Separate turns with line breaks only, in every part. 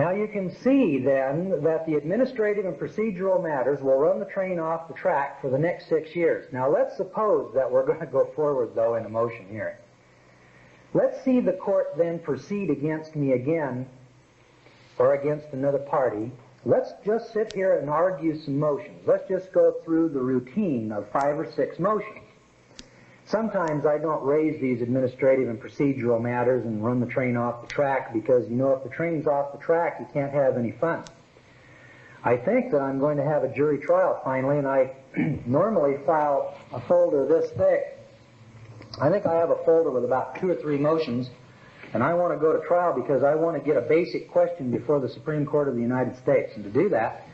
Now you can see then that the administrative and procedural matters will run the train off the track for the next six years. Now let's suppose that we're going to go forward though in a motion hearing. Let's see the court then proceed against me again or against another party. Let's just sit here and argue some motions. Let's just go through the routine of five or six motions. Sometimes I don't raise these administrative and procedural matters and run the train off the track because, you know, if the train's off the track, you can't have any fun. I think that I'm going to have a jury trial finally, and I normally file a folder this thick. I think I have a folder with about two or three motions, and I want to go to trial because I want to get a basic question before the Supreme Court of the United States. And to do that,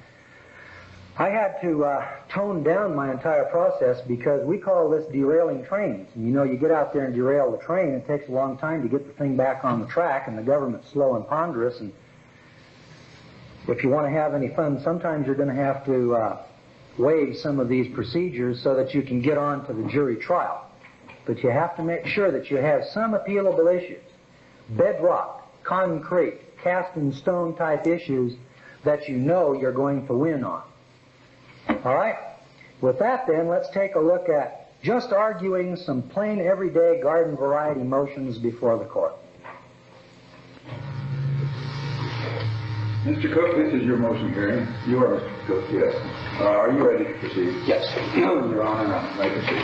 I had to uh, tone down my entire process because we call this derailing trains. And you know, you get out there and derail the train, it takes a long time to get the thing back on the track, and the government's slow and ponderous. And if you want to have any fun, sometimes you're going to have to uh, waive some of these procedures so that you can get on to the jury trial. But you have to make sure that you have some appealable issues, bedrock, concrete, cast in stone type issues that you know you're going to win on. All right? With that, then, let's take a look at just arguing some plain, everyday garden variety motions before the court.
Mr. Cook, this is your motion hearing. You are Mr. Cook, yes. Uh, are you ready to proceed?
Yes, Your Honor.
May proceed.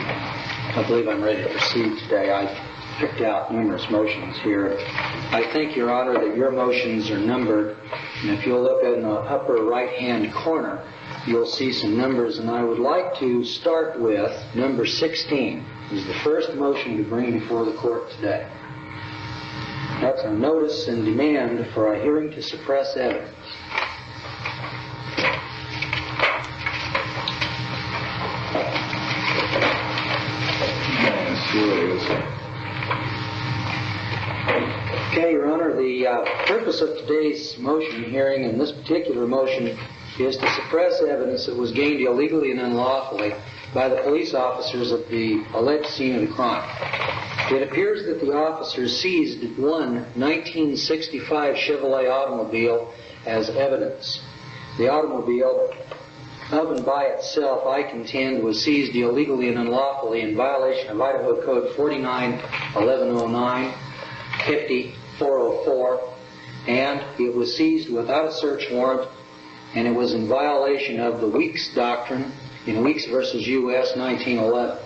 I believe I'm ready to proceed today. I picked out numerous motions here. I think, Your Honor, that your motions are numbered, and if you'll look in the upper right-hand corner, you'll see some numbers, and I would like to start with number 16. Is the first motion to bring before the court today. That's a notice and demand for a hearing to suppress evidence.
Yes, here it is.
Okay, Your Honor, the uh, purpose of today's motion hearing and this particular motion is to suppress evidence that was gained illegally and unlawfully by the police officers at the alleged scene of the crime. It appears that the officers seized one 1965 Chevrolet automobile as evidence. The automobile, of and by itself, I contend, was seized illegally and unlawfully in violation of Idaho Code 491109, 50404, and it was seized without a search warrant and it was in violation of the Weeks Doctrine in Weeks versus U.S. 1911.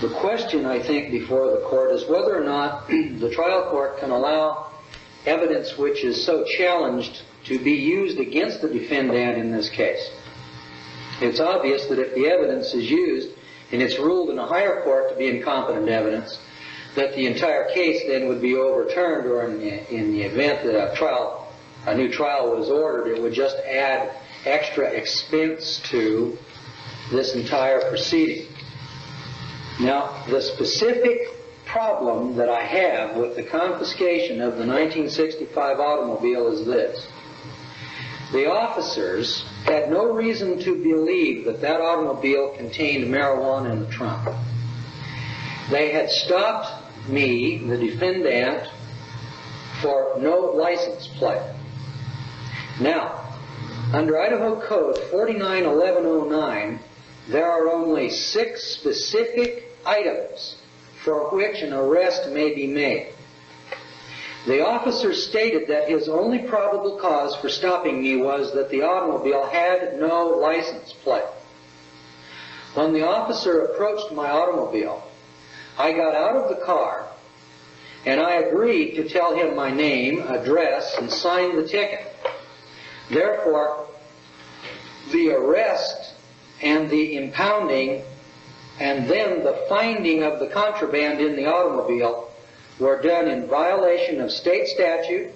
The question, I think, before the court is whether or not the trial court can allow evidence which is so challenged to be used against the defendant in this case. It's obvious that if the evidence is used and it's ruled in a higher court to be incompetent evidence, that the entire case then would be overturned, or in the, in the event that a trial a new trial was ordered, it would just add extra expense to this entire proceeding. Now, the specific problem that I have with the confiscation of the 1965 automobile is this. The officers had no reason to believe that that automobile contained marijuana in the trunk. They had stopped me, the defendant, for no license plate. Now, under Idaho Code 491109, there are only six specific items for which an arrest may be made. The officer stated that his only probable cause for stopping me was that the automobile had no license plate. When the officer approached my automobile, I got out of the car and I agreed to tell him my name, address, and sign the ticket. Therefore, the arrest and the impounding and then the finding of the contraband in the automobile were done in violation of state statute.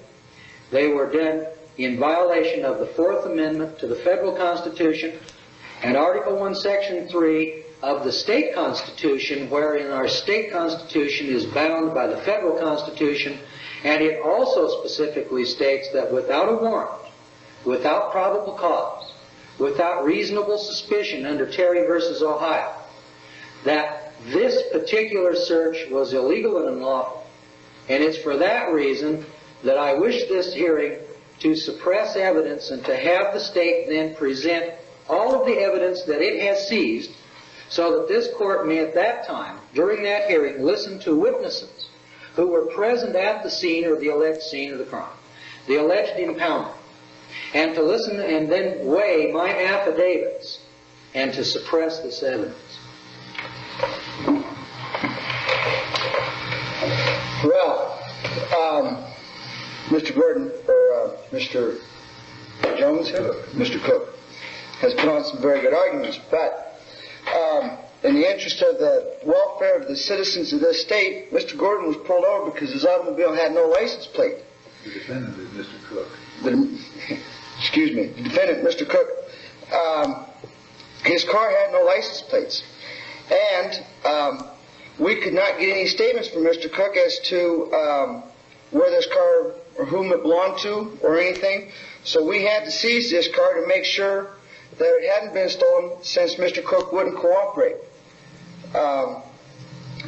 They were done in violation of the Fourth Amendment to the federal Constitution and Article 1, Section 3 of the state Constitution, wherein our state Constitution is bound by the federal Constitution, and it also specifically states that without a warrant, without probable cause, without reasonable suspicion under Terry versus Ohio, that this particular search was illegal and unlawful. And it's for that reason that I wish this hearing to suppress evidence and to have the state then present all of the evidence that it has seized so that this court may at that time, during that hearing, listen to witnesses who were present at the scene or the alleged scene of the crime, the alleged impoundment, and to listen and then weigh my affidavits and to suppress this evidence.
Well, um, Mr. Gordon, or uh, Mr. Jones, Mr. Cook, has put on some very good arguments, but um, in the interest of the welfare of the citizens of this state, Mr. Gordon was pulled over because his automobile had no license plate.
The defendant is Mr. Cook.
The, excuse me, the defendant, Mr. Cook, um, his car had no license plates. And um, we could not get any statements from Mr. Cook as to um, where this car or whom it belonged to or anything. So we had to seize this car to make sure that it hadn't been stolen since Mr. Cook wouldn't cooperate. Um,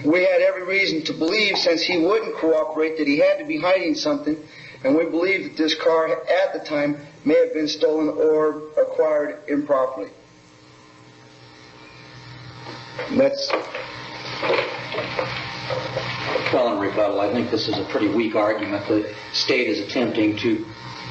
we had every reason to believe, since he wouldn't cooperate, that he had to be hiding something, and we believe that this car at the time may have been stolen or acquired improperly. That's
Well, in rebuttal, I think this is a pretty weak argument. The state is attempting to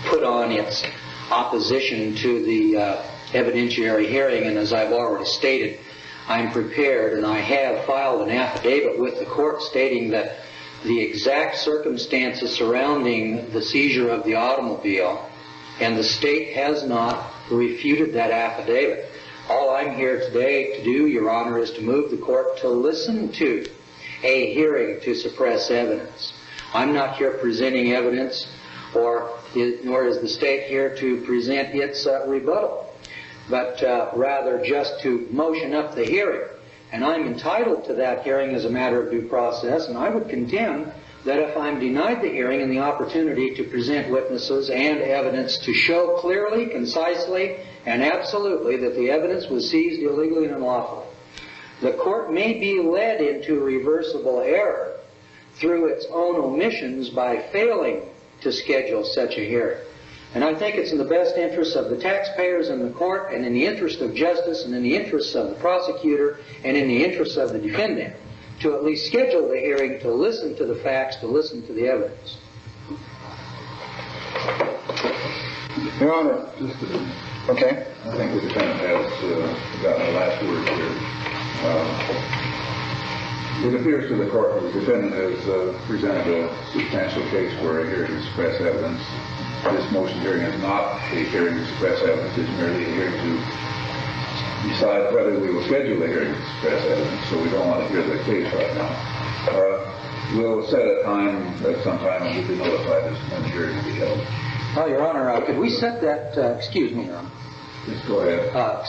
put on its opposition to the uh, evidentiary hearing, and as I've already stated, I'm prepared and I have filed an affidavit with the court stating that the exact circumstances surrounding the seizure of the automobile, and the state has not refuted that affidavit. All I'm here today to do, Your Honor, is to move the court to listen to a hearing to suppress evidence. I'm not here presenting evidence, or nor is the state here to present its uh, rebuttal, but uh, rather just to motion up the hearing. And I'm entitled to that hearing as a matter of due process, and I would contend that if I'm denied the hearing and the opportunity to present witnesses and evidence to show clearly, concisely, and absolutely that the evidence was seized illegally and unlawfully, the court may be led into reversible error through its own omissions by failing to schedule such a hearing. And I think it's in the best interest of the taxpayers and the court, and in the interest of justice, and in the interests of the prosecutor, and in the interests of the defendant, to at least schedule the hearing to listen to the facts, to listen to the evidence.
Your Honor.
Just a minute.
Okay.
I think the defendant has uh, gotten the last word here. Uh, It appears to the court that the defendant has uh, presented a substantial case for a hearing to suppress evidence. This motion hearing is not a hearing to suppress evidence, it's merely a hearing to decide whether we will schedule a hearing to suppress evidence, so we don't want to hear the case right now. Uh, We'll set a time at some time and we'll be notified as when the hearing will be held.
Well, Your Honor, uh, could we set that, uh, excuse me, Your Honor,
Just go ahead.
uh,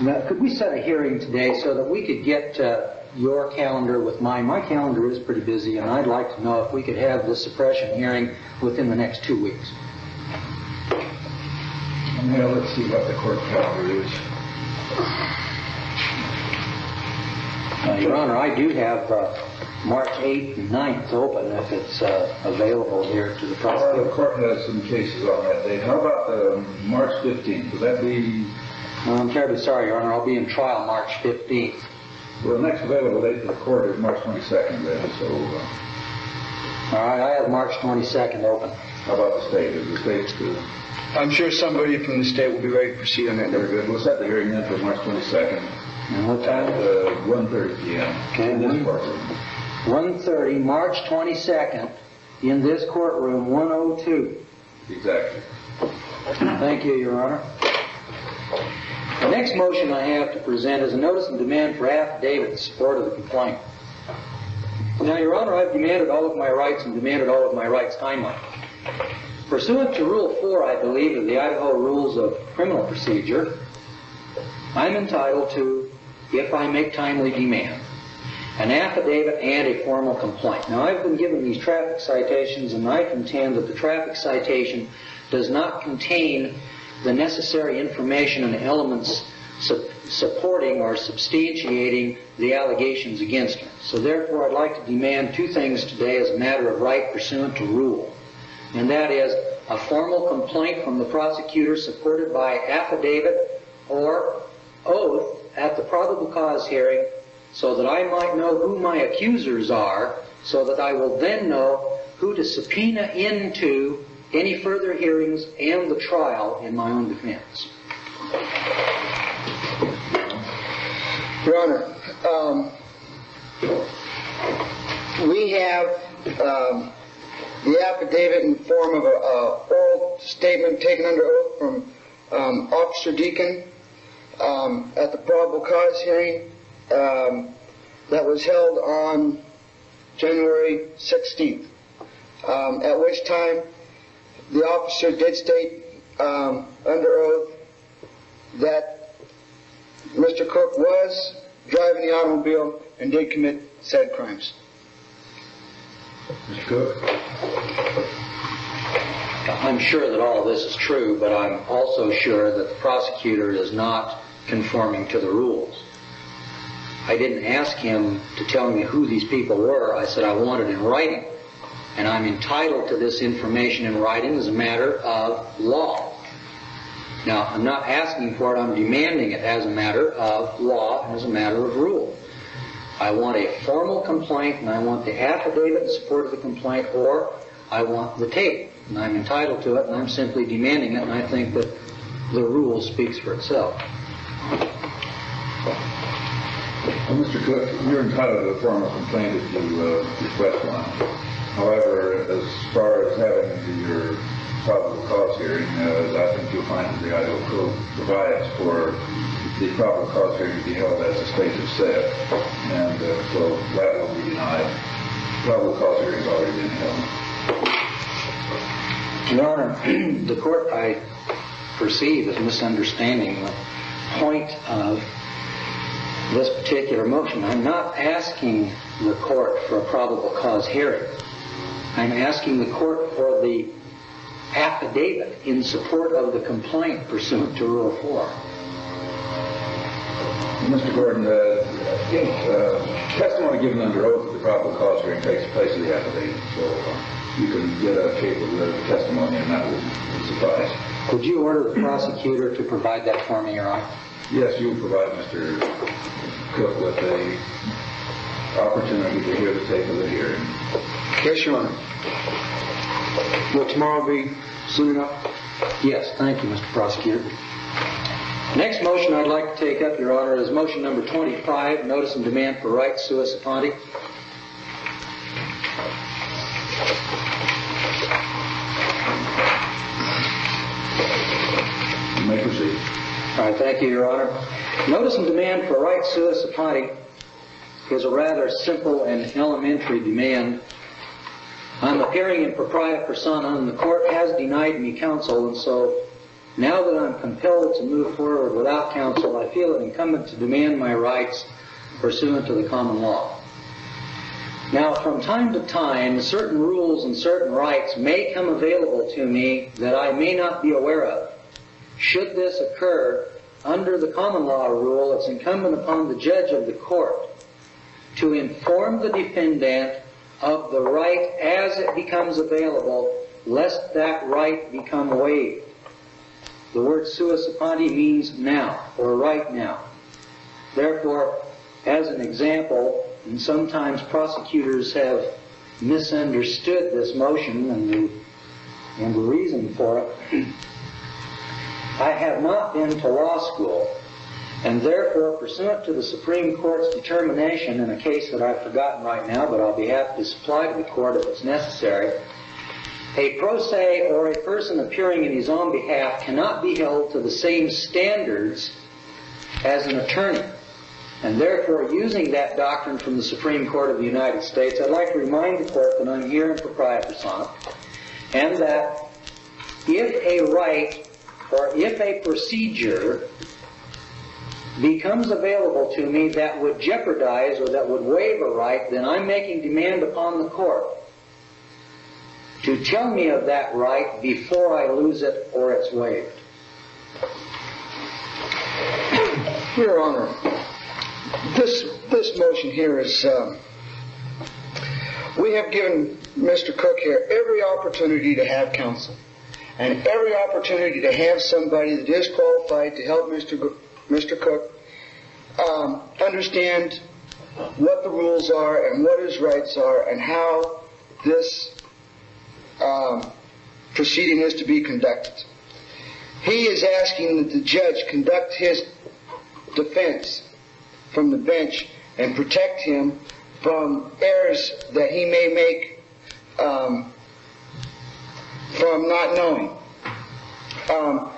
now, could we set a hearing today so that we could get uh, your calendar with mine? My calendar is pretty busy, and I'd like to know if we could have the suppression hearing within the next two weeks.
Now, let's see what the court calendar is.
Uh, Your Honor, I do have uh, March 8th and 9th open if it's uh, available here to the
prosecutor. the court has some cases on that date. How about um, March 15th? Would that be,
Well, I'm terribly sorry, Your Honor, I'll be in trial March 15th.
well, the next available date for the court is March 22nd then, so
All right, I have March 22nd open.
how about the state? Is the state, uh,
I'm sure somebody from the state will be ready to proceed on that.
very good. We'll set the hearing then for March 22nd
And what
at
time?
uh, 1:30 PM
Okay,
in this courtroom.
1:30, March 22nd, in this courtroom, 102.
Exactly.
Thank you, Your Honor. The next motion I have to present is a notice and demand for affidavit in support of the complaint. Now, Your Honor, I've demanded all of my rights and demanded all of my rights timely. Pursuant to Rule 4, I believe, of the Idaho Rules of Criminal Procedure, I'm entitled to, if I make timely demand, an affidavit and a formal complaint. Now, I've been given these traffic citations, and I contend that the traffic citation does not contain the necessary information and elements su- supporting or substantiating the allegations against me. So therefore, I'd like to demand two things today as a matter of right pursuant to rule. And that is a formal complaint from the prosecutor supported by affidavit or oath at the probable cause hearing so that I might know who my accusers are, so that I will then know who to subpoena into any further hearings and the trial in my own defense.
Your Honor, um, we have um, the affidavit in the form of a, a oral statement taken under oath from um, Officer Deacon um, at the probable cause hearing um, that was held on January 16th, um, at which time the officer did state under oath that Mr. Cook was driving the automobile and did commit said crimes.
Mr. Cook?
I'm sure that all of this is true, but I'm also sure that the prosecutor is not conforming to the rules. I didn't ask him to tell me who these people were. I said I want it in writing. And I'm entitled to this information in writing as a matter of law. Now, I'm not asking for it, I'm demanding it as a matter of law and as a matter of rule. I want a formal complaint and I want the affidavit in support of the complaint or I want the tape. And I'm entitled to it and I'm simply demanding it and I think that the rule speaks for itself.
Well, Mr. Cook, you're entitled to a formal complaint if you uh, request one. However, as far as having your probable cause hearing, uh, I think you'll find that the Idaho Code provides for the probable cause hearing be held as the state has said, and uh, so that will be denied. Probable cause has already been held.
Your Honor, the court, I perceive, is misunderstanding the point of this particular motion. I'm not asking the court for a probable cause hearing. I'm asking the court for the affidavit in support of the complaint pursuant to Rule 4.
Mr. Gordon, uh, uh, testimony given under oath at the probable cause hearing takes place of the affidavit, so uh, you can get a tape of the testimony and that will suffice.
Could you order the prosecutor to provide that for me, Your Honor?
Yes, you will provide Mr. Cook with a opportunity to hear the tape of the hearing.
Yes, Your Honor. Will tomorrow be soon enough?
Yes, thank you, Mr. Prosecutor. Next motion I'd like to take up, Your Honor, is motion number 25, notice and demand for right sua sponte.
You may proceed.
All right, thank you, Your Honor. Notice and demand for right sua sponte is a rather simple and elementary demand. I'm appearing in proprietary persona, and the court has denied me counsel, and so now that I'm compelled to move forward without counsel, I feel it incumbent to demand my rights pursuant to the common law. Now, from time to time, certain rules and certain rights may come available to me that I may not be aware of. Should this occur, under the common law rule, it's incumbent upon the judge of the court to inform the defendant of the right as it becomes available, lest that right become waived. The word sua means now, or right now. Therefore, as an example, and sometimes prosecutors have misunderstood this motion and the, and the reason for it. I have not been to law school, and therefore, pursuant to the Supreme Court's determination in a case that I've forgotten right now, but I'll be happy to supply to the court if it's necessary, a pro se or a person appearing in his own behalf cannot be held to the same standards as an attorney. And therefore, using that doctrine from the Supreme Court of the United States, I'd like to remind the court that I'm here in proprietary persona, and that if a right or if a procedure becomes available to me that would jeopardize or that would waive a right, then I'm making demand upon the court to tell me of that right before I lose it or it's waived.
Your Honor, this this motion here is. Um, we have given Mr. Cook here every opportunity to have counsel. and every opportunity to have somebody that is qualified to help Mr. Go- Mr. Cook um, understand what the rules are and what his rights are and how this um, proceeding is to be conducted. He is asking that the judge conduct his defense from the bench and protect him from errors that he may make um, from not knowing. Um,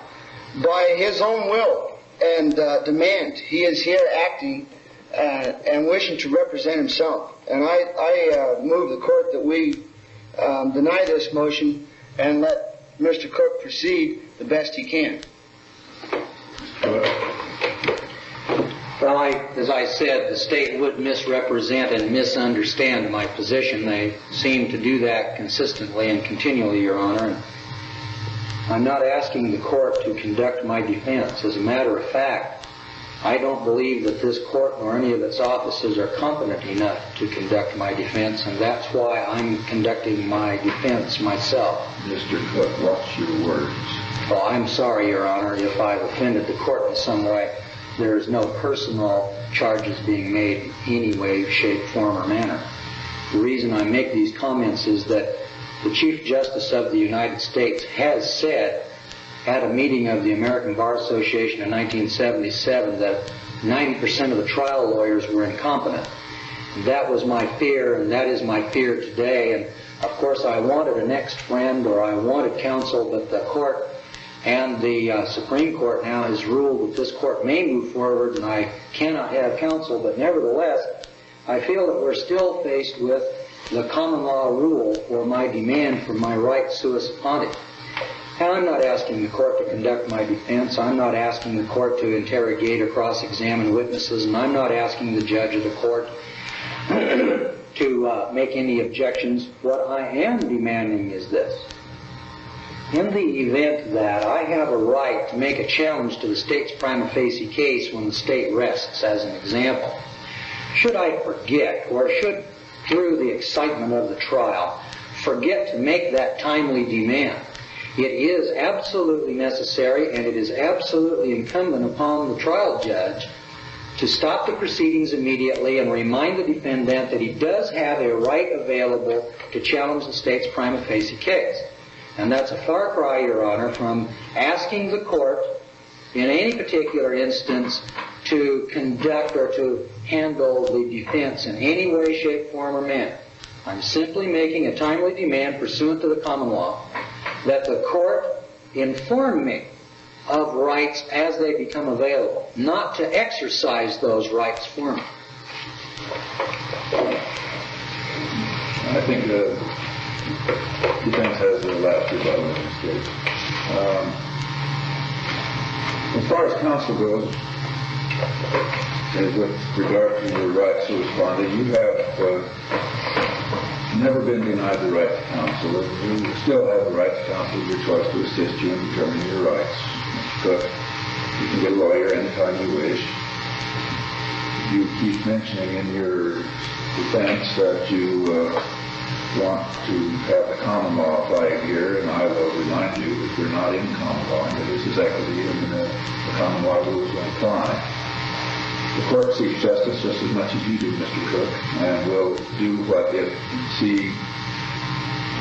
by his own will and uh, demand, he is here acting uh, and wishing to represent himself. And I, I uh, move the court that we um, deny this motion and let Mr. Cook proceed the best he can.
Well, I, as I said, the state would misrepresent and misunderstand my position. They seem to do that consistently and continually, Your Honor. I'm not asking the court to conduct my defense. As a matter of fact, I don't believe that this court nor any of its officers are competent enough to conduct my defense, and that's why I'm conducting my defense myself.
Mr. Cook, watch your words.
Well, I'm sorry, Your Honor, if I've offended the court in some way. There is no personal charges being made in any way, shape, form, or manner. The reason I make these comments is that the Chief Justice of the United States has said at a meeting of the American Bar Association in 1977 that 90% of the trial lawyers were incompetent. That was my fear, and that is my fear today. And of course, I wanted an ex-friend or I wanted counsel, but the court and the uh, Supreme Court now has ruled that this court may move forward, and I cannot have counsel. But nevertheless, I feel that we're still faced with the common law rule for my demand for my right sua sponte. And I'm not asking the court to conduct my defense. I'm not asking the court to interrogate or cross-examine witnesses, and I'm not asking the judge of the court to uh, make any objections. What I am demanding is this. In the event that I have a right to make a challenge to the state's prima facie case when the state rests, as an example, should I forget, or should, through the excitement of the trial, forget to make that timely demand, it is absolutely necessary and it is absolutely incumbent upon the trial judge to stop the proceedings immediately and remind the defendant that he does have a right available to challenge the state's prima facie case. And that's a far cry, Your Honor, from asking the court in any particular instance to conduct or to handle the defense in any way, shape, form, or manner. I'm simply making a timely demand pursuant to the common law that the court inform me of rights as they become available, not to exercise those rights for me.
I think the defense has the last case. Um, as far as counsel goes, with regard to your rights to respond, you have uh, never been denied the right to counsel. You still have the right to counsel, your choice to assist you in determining your rights. But you can get a lawyer anytime you wish. You keep mentioning in your defense that you uh, want to have the common law apply here, and I will remind you that we're not in common law, and this is equity, and the, the common law rules don't apply. The court seeks justice just as much as you do, Mr. Cook, and will do what it see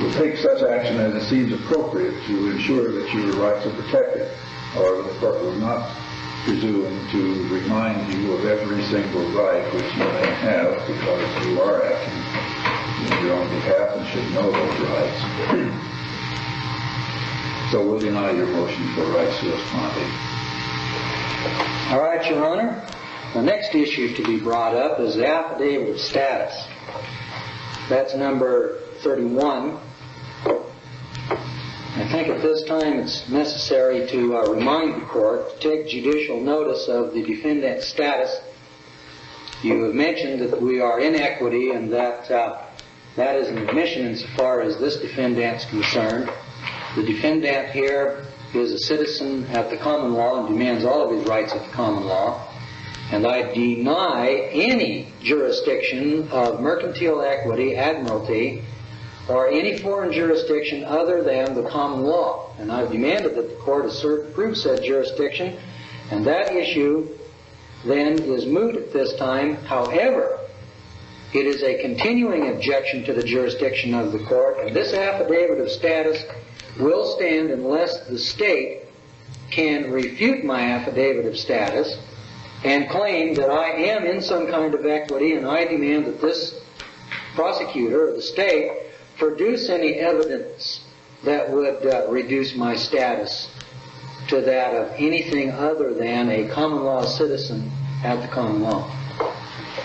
will take such action as it seems appropriate to ensure that your rights are protected. However, the court will not presume to remind you of every single right which you may have because you are acting in your own behalf and should know those rights. so we'll deny your motion for rights to respond.
All right, Your Honor. The next issue to be brought up is the affidavit of status. That's number 31. I think at this time it's necessary to uh, remind the court to take judicial notice of the defendant's status. You have mentioned that we are in equity and that uh, that is an admission insofar as this defendant's concerned. The defendant here is a citizen at the common law and demands all of his rights at the common law. And I deny any jurisdiction of mercantile equity, admiralty, or any foreign jurisdiction other than the common law. And I've demanded that the court assert prove said jurisdiction, and that issue then is moot at this time. However, it is a continuing objection to the jurisdiction of the court, and this affidavit of status will stand unless the state can refute my affidavit of status and claim that I am in some kind of equity, and I demand that this prosecutor or the state produce any evidence that would uh, reduce my status to that of anything other than a common law citizen at the common law.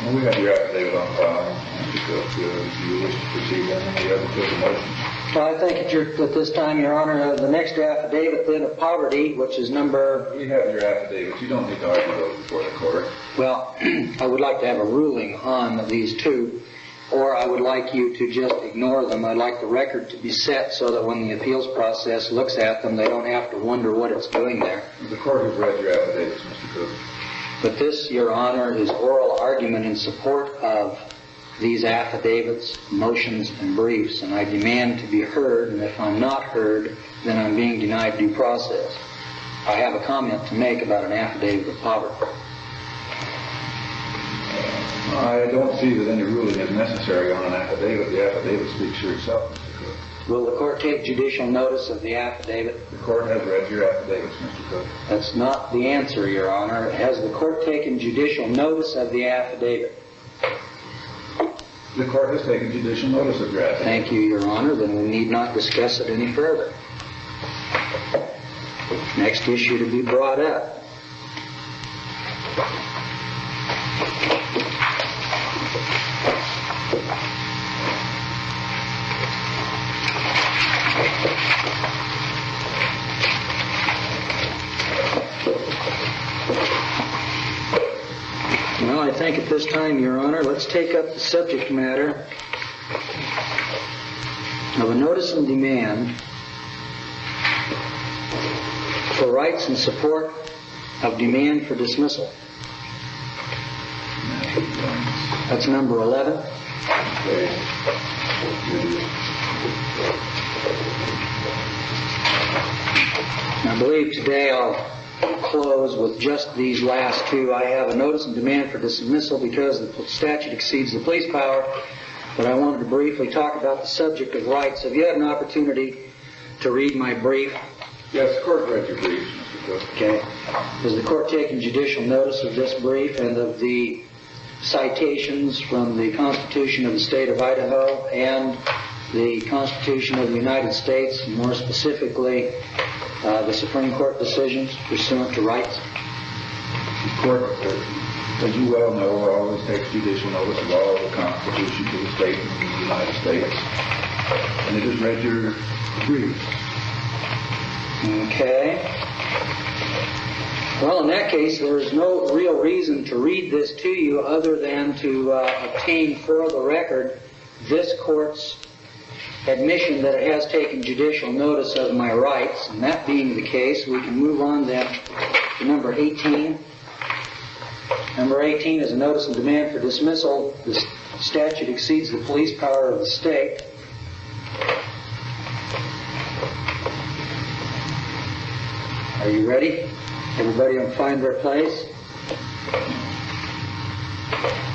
Well, we have your affidavit on file. If you wish to proceed, then take a motion.
Well, I think at, your, at this time, Your Honor, uh, the next affidavit then of poverty, which is number,
You have your affidavit. You don't need to argue those before the court.
well, I would like to have a ruling on these two, or I would like you to just ignore them. I'd like the record to be set so that when the appeals process looks at them, they don't have to wonder what it's doing there.
The court has read your affidavits, Mr. Cook.
But this, Your Honor, is oral argument in support of these affidavits, motions, and briefs, and I demand to be heard, and if I'm not heard, then I'm being denied due process. I have a comment to make about an affidavit of poverty.
I don't see that any ruling is necessary on an affidavit. The affidavit speaks for itself,
Will the court take judicial notice of the affidavit?
The court has read your affidavits, Mr. Cook.
That's not the answer, Your Honor. Has the court taken judicial notice of the affidavit?
The court has taken judicial notice of your.
Thank you, Your Honor. Then we need not discuss it any further. Next issue to be brought up. Well, I think at this time, Your Honor, let's take up the subject matter of a notice and demand for rights in support of demand for dismissal. That's number 11. I believe today I'll close with just these last two. I have a notice and demand for dismissal because the statute exceeds the police power, but I wanted to briefly talk about the subject of rights. Have you had an opportunity to read my brief?
Yes, the court read your brief, Mr. Cook.
Okay. Has the court taken judicial notice of this brief and of the citations from the Constitution of the State of Idaho and the Constitution of the United States, and more specifically, uh, the Supreme Court decisions pursuant to rights?
The court, uh, as you well know, always takes judicial notice of all the constitutions of the state of the United States. And it has read your briefs.
Okay. Well, in that case, there is no real reason to read this to you other than to uh, obtain for the record this court's admission that it has taken judicial notice of my rights. And that being the case, we can move on then to number 18. Number 18 is a notice of demand for dismissal. The statute exceeds the police power of the state. Are you ready? Everybody will find their place.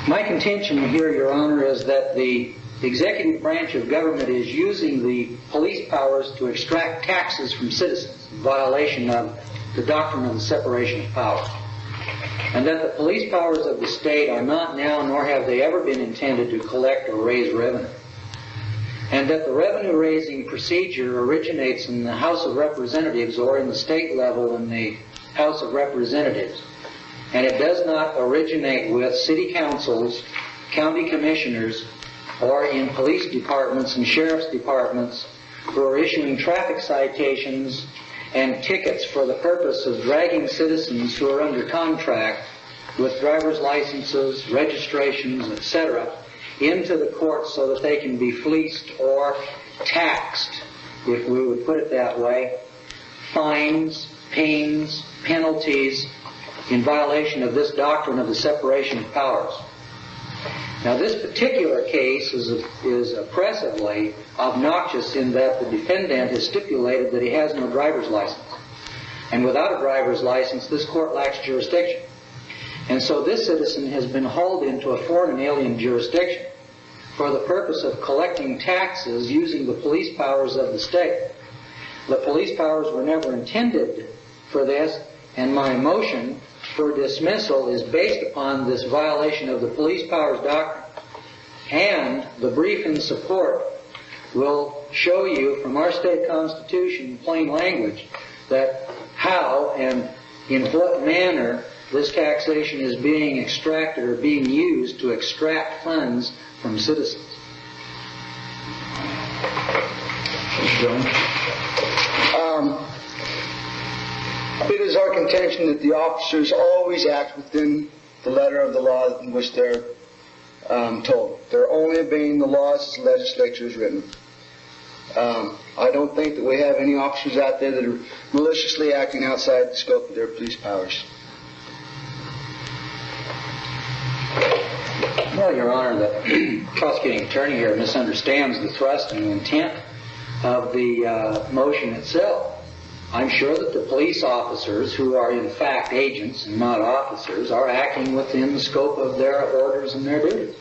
My contention here, Your Honor, is that the executive branch of government is using the police powers to extract taxes from citizens in violation of the doctrine of the separation of powers. And that the police powers of the state are not now, nor have they ever been intended to collect or raise revenue. And that the revenue raising procedure originates in the House of Representatives or in the state level in the House of Representatives. And it does not originate with city councils, county commissioners, or in police departments and sheriff's departments who are issuing traffic citations and tickets for the purpose of dragging citizens who are under contract with driver's licenses, registrations, etc., into the courts so that they can be fleeced or taxed, if we would put it that way, fines, pains, penalties in violation of this doctrine of the separation of powers.
Now, this particular case is, is oppressively obnoxious in that the defendant has stipulated that he has no driver's license. And without a driver's license, this court lacks jurisdiction. And so this citizen has been hauled into a foreign and alien jurisdiction for the purpose of collecting taxes using the police powers of the state. The police powers were never intended for this, and my motion for dismissal is based upon this violation of the police powers doctrine. And the brief in support will show you from our state constitution in plain language that how and in what manner this taxation is being extracted or being used to extract funds from citizens.
Um, it is our contention that the officers always act within the letter of the law in which they're um, told. They're only obeying the laws as the legislature has written. Um, I don't think that we have any officers out there that are maliciously acting outside the scope of their police powers.
Well, Your Honor, the prosecuting attorney here misunderstands the thrust and intent of the uh, motion itself. I'm sure that the police officers, who are in fact agents and not officers, are acting within the scope of their orders and their duties.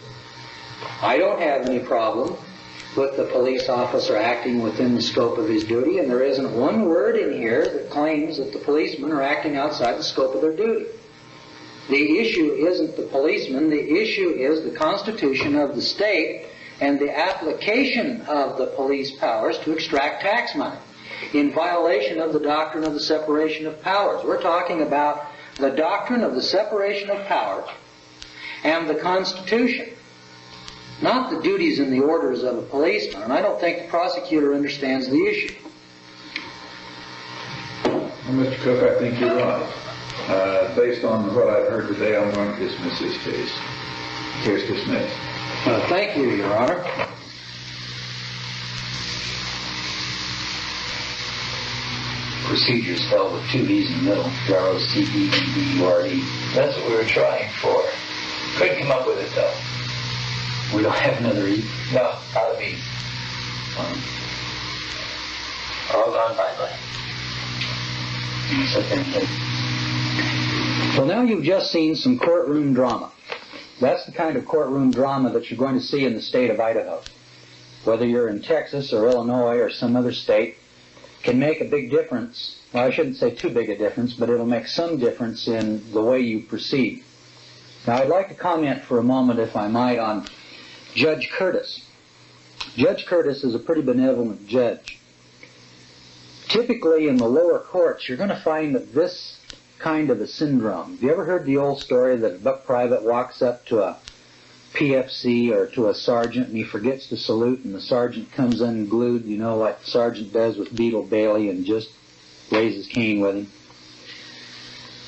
I don't have any problem with the police officer acting within the scope of his duty, and there isn't one word in here that claims that the policemen are acting outside the scope of their duty. The issue isn't the policeman, the issue is the Constitution of the state and the application of the police powers to extract tax money in violation of the doctrine of the separation of powers. We're talking about the doctrine of the separation of powers and the Constitution, not the duties and the orders of a policeman. And I don't think the prosecutor understands the issue.
Well, Mr. Cook, I think you're right. Uh, based on what I've heard today, I'm going to dismiss this case. Case dismissed.
Uh, thank you, Your Honor.
Procedure spelled with two E's in the middle. R-O-C-E-D-U-R-E.
That's what we were trying for. Couldn't come up with it though.
We don't have another E.
No, out of E's.
Um,
All gone
so
Well, now you've just seen some courtroom drama. That's the kind of courtroom drama that you're going to see in the state of Idaho. Whether you're in Texas or Illinois or some other state, can make a big difference. Well, I shouldn't say too big a difference, but it'll make some difference in the way you proceed. Now, I'd like to comment for a moment, if I might, on Judge Curtis. Judge Curtis is a pretty benevolent judge. Typically, in the lower courts, you're going to find that this kind of a syndrome. Have you ever heard the old story that a buck private walks up to a PFC or to a sergeant and he forgets to salute and the sergeant comes unglued, you know, like the sergeant does with Beetle Bailey and just raises Cain with him.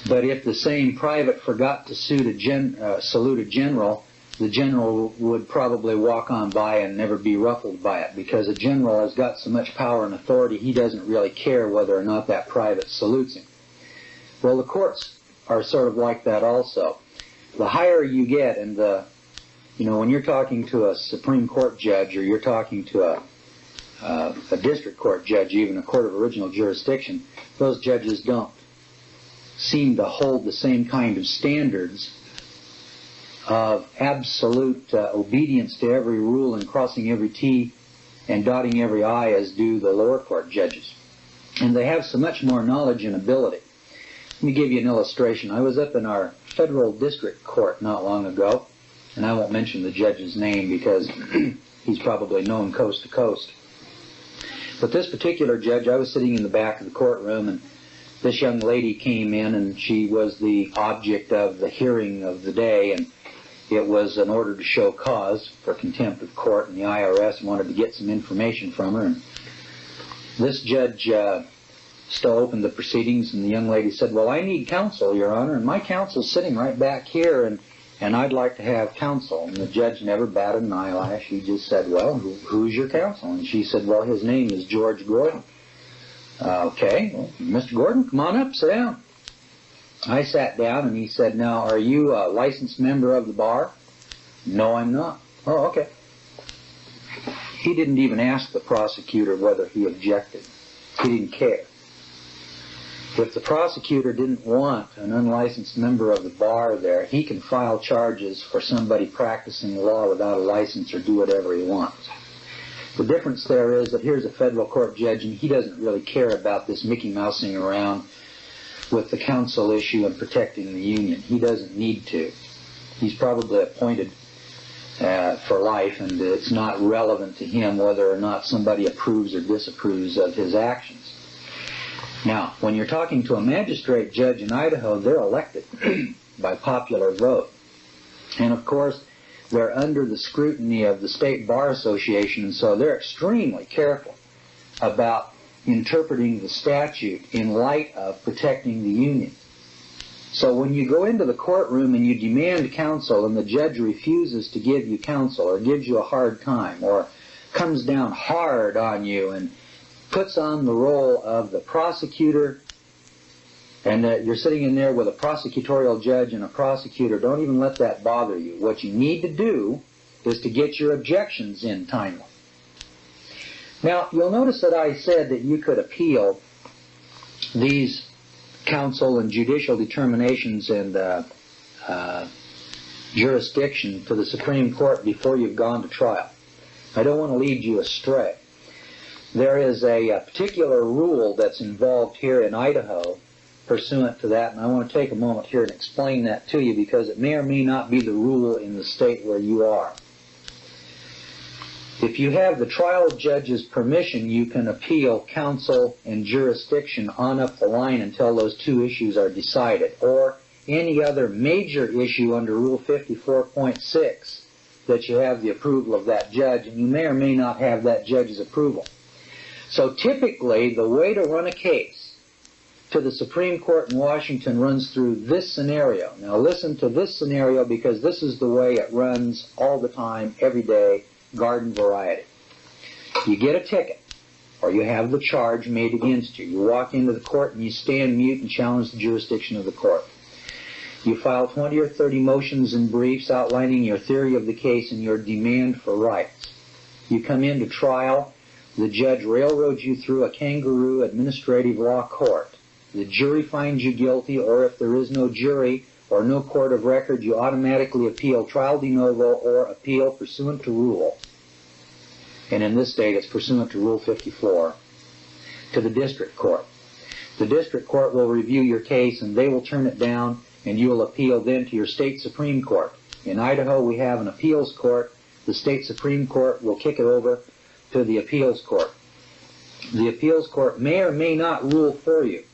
But if the same private forgot to a gen, uh, salute a general, the general would probably walk on by and never be ruffled by it because a general has got so much power and authority he doesn't really care whether or not that private salutes him. Well, the courts are sort of like that also. The higher you get and the you know, when you're talking to a Supreme Court judge or you're talking to a, uh, a district court judge, even a court of original jurisdiction, those judges don't seem to hold the same kind of standards of absolute uh, obedience to every rule and crossing every T and dotting every I as do the lower court judges. And they have so much more knowledge and ability. Let me give you an illustration. I was up in our federal district court not long ago, and I won't mention the judge's name because he's probably known coast to coast. But this particular judge, I was sitting in the back of the courtroom, and this young lady came in, and she was the object of the hearing of the day, and it was an order to show cause for contempt of court, and the IRS wanted to get some information from her. And this judge uh, still opened the proceedings, and the young lady said, "Well, I need counsel, Your Honor, and my counsel's sitting right back here, and and I'd like to have counsel." And the judge never batted an eyelash. He just said, "Well, who, who's your counsel?" And she said, "Well, his name is George Gordon." Uh, okay, well, Mr. Gordon, come on up, sit down. I sat down, and he said, "Now, are you a licensed member of the bar?" No, I'm not. Oh, okay. He didn't even ask the prosecutor whether he objected. He didn't care. If the prosecutor didn't want an unlicensed member of the bar there, he can file charges for somebody practicing law without a license or do whatever he wants. The difference there is that here's a federal court judge and he doesn't really care about this Mickey Mousing around with the counsel issue and protecting the union. He doesn't need to. He's probably appointed uh, for life and it's not relevant to him whether or not somebody approves or disapproves of his actions. Now, when you're talking to a magistrate judge in Idaho, they're elected by popular vote. And of course, they're under the scrutiny of the State Bar Association, and so they're extremely careful about interpreting the statute in light of protecting the union. So when you go into the courtroom and you demand counsel and the judge refuses to give you counsel or gives you a hard time or comes down hard on you and puts on the role of the prosecutor, and that you're sitting in there with a prosecutorial judge and a prosecutor, don't even let that bother you. What you need to do is to get your objections in timely. Now, you'll notice that I said that you could appeal these counsel and judicial determinations and uh, uh, jurisdiction to the Supreme Court before you've gone to trial. I don't want to lead you astray there is a, a, particular rule that's involved here in Idaho pursuant to that, and I want to take a moment here and explain that to you because it may or may not be the rule in the state where you are. If you have the trial judge's permission, you can appeal counsel and jurisdiction on up the line until those two issues are decided, or any other major issue under Rule 54.6 that you have the approval of that judge, and you may or may not have that judge's approval. So typically, the way to run a case to the Supreme Court in Washington runs through this scenario. Now listen to this scenario because this is the way it runs all the time, every day, garden variety. You get a ticket, or you have the charge made against you. You walk into the court and you stand mute and challenge the jurisdiction of the court. You file 20 or 30 motions and briefs outlining your theory of the case and your demand for rights. You come into trial the judge railroads you through a kangaroo administrative law court. The jury finds you guilty, or if there is no jury or no court of record, you automatically appeal trial de novo or appeal pursuant to rule. And in this state, it's pursuant to Rule 54 to the district court. The district court will review your case and they will turn it down and you will appeal then to your state supreme court. In Idaho, we have an appeals court. The state supreme court will kick it over to the appeals court. The appeals court may or may not rule for you.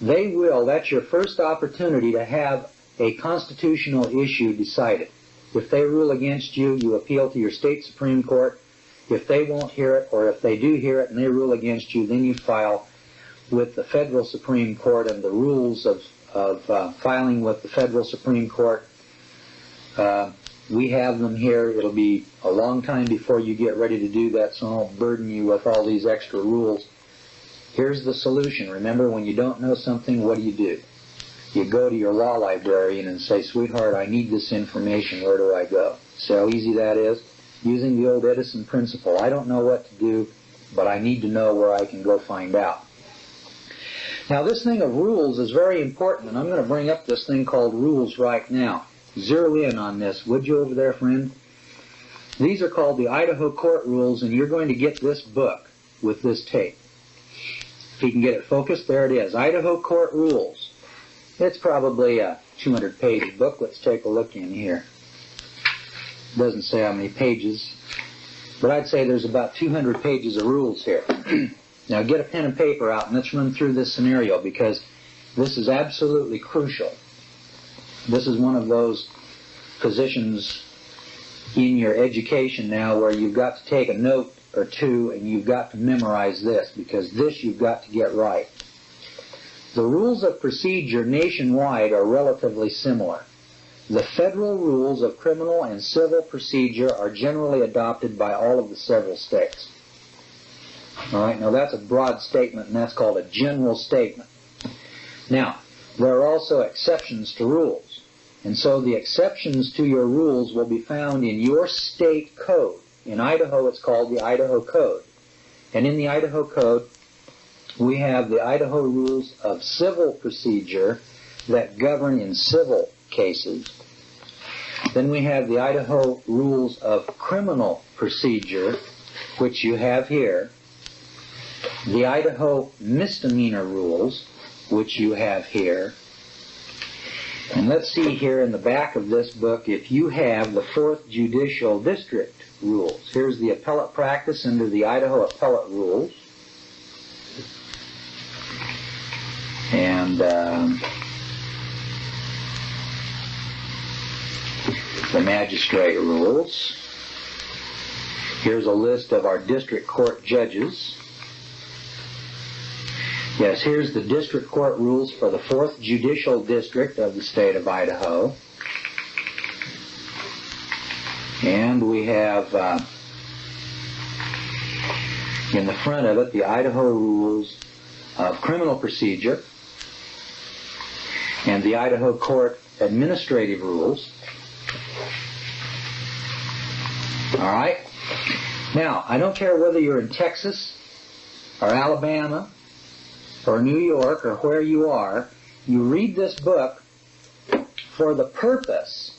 They will, that's your first opportunity to have a constitutional issue decided. If they rule against you, you appeal to your state supreme court. If they won't hear it, or if they do hear it and they rule against you, then you file with the federal supreme court and the rules of, of uh, filing with the federal supreme court uh, we have them here. It'll be a long time before you get ready to do that, so I won't burden you with all these extra rules. Here's the solution. Remember, when you don't know something, what do you do? You go to your law librarian and say, sweetheart, I need this information. Where do I go? See how easy that is? Using the old Edison principle. I don't know what to do, but I need to know where I can go find out. Now, this thing of rules is very important, and I'm going to bring up this thing called rules right now zero in on this, would you, over there, friend? These are called the Idaho Court Rules, and you're going to get this book with this tape. If you can get it focused, there it is. Idaho Court Rules. It's probably a 200-page book. Let's take a look in here. Doesn't say how many pages, but I'd say there's about 200 pages of rules here. now get a pen and paper out, and let's run through this scenario because this is absolutely crucial. This is one of those positions in your education now where you've got to take a note or two and you've got to memorize this because this you've got to get right. The rules of procedure nationwide are relatively similar. The federal rules of criminal and civil procedure are generally adopted by all of the several states. All right, now that's a broad statement and that's called a general statement. Now, there are also exceptions to rules. And so the exceptions to your rules will be found in your state code. In Idaho, it's called the Idaho Code. And in the Idaho Code, we have the Idaho Rules of Civil Procedure that govern in civil cases. Then we have the Idaho Rules of Criminal Procedure, which you have here. The Idaho Misdemeanor Rules, which you have here. And let's see here in the back of this book if you have the 4th Judicial District Rules. Here's the appellate practice under the Idaho Appellate Rules. And um, the magistrate rules. Here's a list of our district court judges. Yes, here's the district court rules for the 4th Judicial District of the state of Idaho. And we have uh, in the front of it the Idaho Rules of Criminal Procedure and the Idaho Court Administrative Rules. All right? Now, I don't care whether you're in Texas or Alabama or New York or where you are, you read this book for the purpose,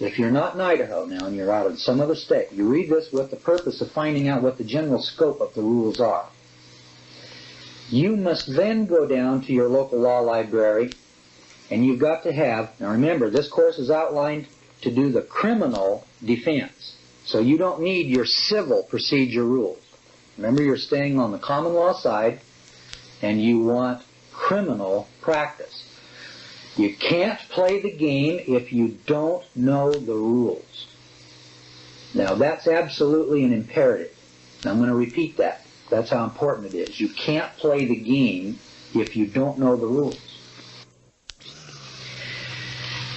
if you're not in Idaho now and you're out of some other state, you read this with the purpose of finding out what the general scope of the rules are. You must then go down to your local law library and you've got to have, now remember, this course is outlined to do the criminal defense. So you don't need your civil procedure rules. Remember, you're staying on the common law side and you want criminal practice. You can't play the game if you don't know the rules. Now, that's absolutely an imperative. I'm going to repeat that. That's how important it is. You can't play the game if you don't know the rules.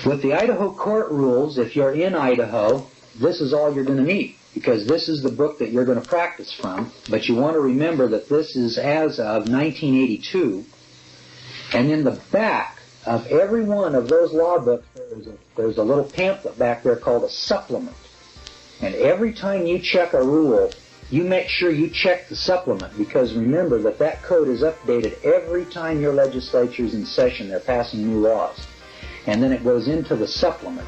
With the Idaho court rules, if you're in Idaho, this is all you're going to need because this is the book that you're going to practice from. But you want to remember that this is as of 1982. And in the back of every one of those law books, there's a, there's a little pamphlet back there called a supplement. And every time you check a rule, you make sure you check the supplement because remember that that code is updated every time your legislature is in session. They're passing new laws. And then it goes into the supplement.